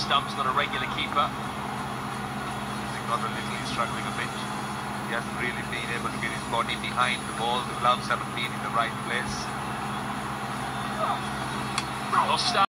stumps, not a regular keeper. He's got a little, he's struggling a bit. He hasn't really been able to get his body behind the ball. The gloves haven't been in the right place. Oh.